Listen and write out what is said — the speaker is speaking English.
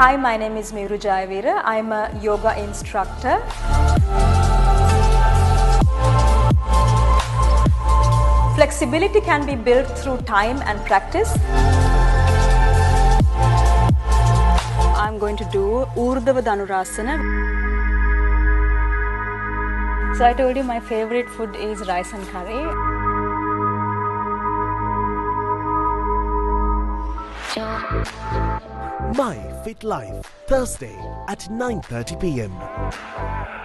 Hi, my name is Meeru Jayavira. I'm a yoga instructor. Flexibility can be built through time and practice. I'm going to do Urdhava Dhanurasana. So, I told you my favorite food is rice and curry. My Fit Life, Thursday at 9:30 p.m.